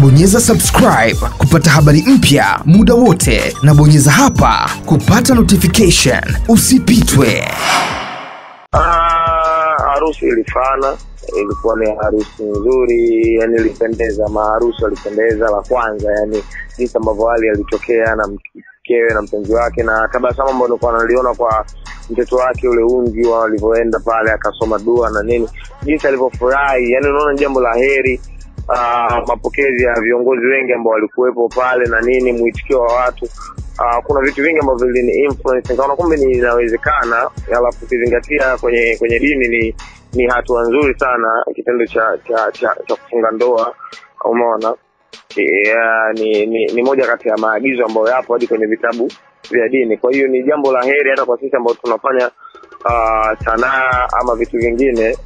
bonyeza subscribe kupata habari mpya muda wote, na bonyeza hapa kupata notification. Usipitwe. Ah, harusi ilifana, ilikuwa ni harusi nzuri, yani ilipendeza, maharusi walipendeza. La kwanza yani jinsi ambavyo hali alitokea na mkewe na mpenzi wake, na tabasamu ambayo nilikuwa naliona kwa mtoto wake ule unji walivyoenda pale akasoma dua na nini, jinsi alivyofurahi, yani unaona jambo la heri. Uh, mapokezi ya viongozi wengi ambao walikuwepo pale na nini, mwitikio wa watu uh, kuna vitu vingi ambavyo vilini influence nikaona kumbe ni inawezekana, alafu ukizingatia kwenye kwenye dini ni ni hatua nzuri sana kitendo cha cha cha, cha kufunga ndoa, umeona yeah, ni, ni ni moja kati ya maagizo ambayo yapo hadi kwenye vitabu vya dini. Kwa hiyo ni jambo la heri hata kwa sisi ambao tunafanya uh, sanaa ama vitu vingine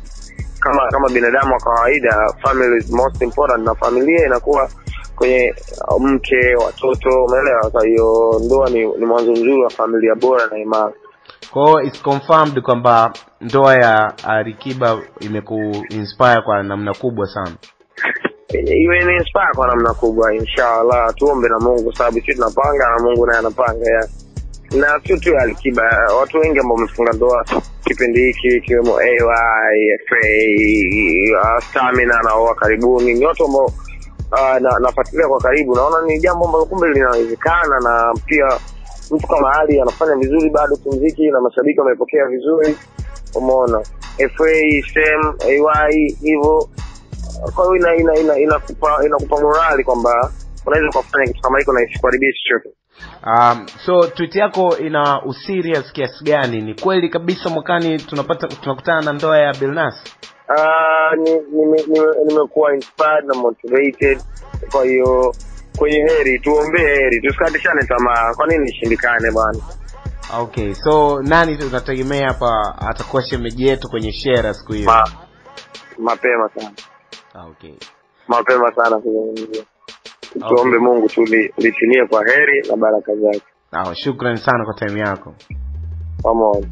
kama kama binadamu wa kawaida, family is most important, na familia inakuwa kwenye uh, mke, watoto, umeelewa? Kwa hiyo ndoa ni, ni mwanzo mzuri wa familia bora na imara. Kwa hiyo it's confirmed kwamba ndoa ya Alikiba imekuinspire kwa namna kubwa sana. Iwe ni inspire kwa namna kubwa, inshallah. Tuombe na Mungu, sababu sisi tunapanga na Mungu naye anapanga ya na sio tu Alikiba, watu wengi ambao wamefunga ndoa kipindi hiki ikiwemo AY, FA, uh, Stamina anaoa karibuni, ni watu ambao uh, na, nafuatilia kwa karibu, naona ni jambo ambalo kumbe linawezekana, na pia mtu kama Ali anafanya vizuri bado kimziki na mashabiki wamepokea vizuri, umeona FA, SEM AY hivyo. Kwa hiyo ina, ina, ina, ina inakupa morali kwamba unaweza ukafanya kitu kama hiko na isikuharibia chochote. Um, so tweet yako ina userious kiasi gani? Ni kweli kabisa mwakani tunapata tunakutana na ndoa ya Bilnas? Uh, nimekuwa ni, ni, nimekuwa inspired na motivated. Kwa hiyo kwenye heri, tuombee heri, tusikatishane tamaa. Kwa nini nishindikane bwana? Okay, so nani tunategemea hapa atakuwa shemeji yetu kwenye shera siku hiyo? Ma, mapema sana, Ah, Okay. mapema sana kuzungumzia. Tuombe okay. Mungu tu litimie kwa heri na baraka zake. Sawa, shukrani sana kwa time yako. Pamoja.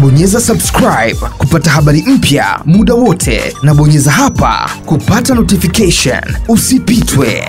Bonyeza subscribe kupata habari mpya muda wote, na bonyeza hapa kupata notification. Usipitwe.